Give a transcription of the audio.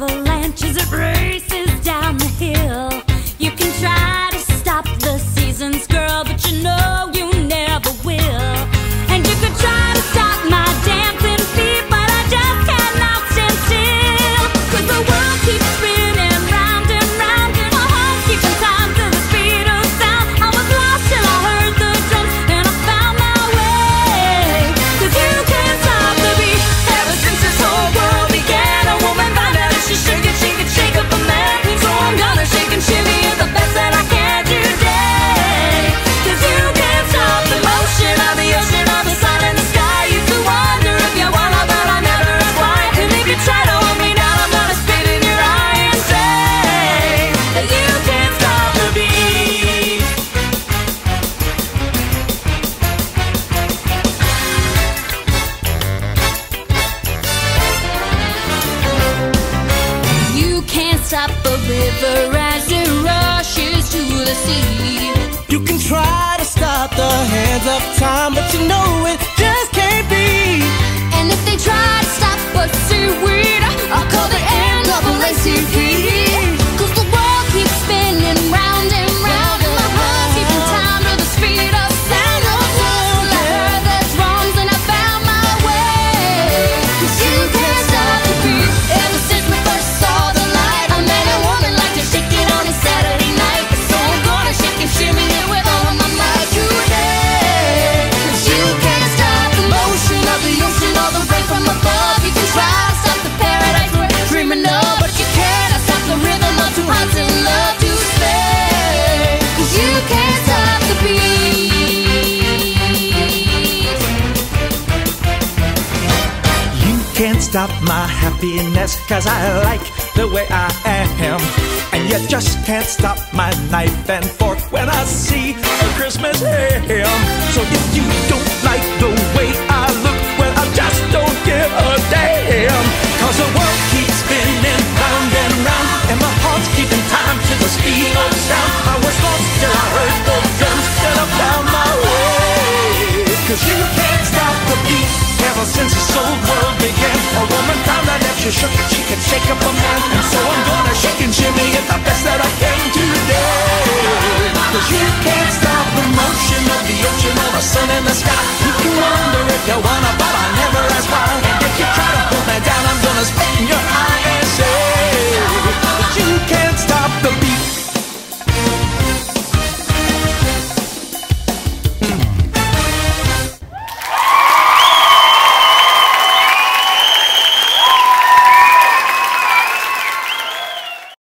avalanches it rains. river as it rushes to the sea. You can try to stop the hands of time. can't stop my happiness, cause I like the way I am. And you just can't stop my knife and fork when I see a Christmas ham. So she shook it, she can shake up a man. And so I'm gonna shake and shimmy at the best that I can today. Cause you can't stop the motion of the ocean or the sun in the sky.